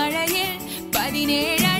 மழையில் பதினேழு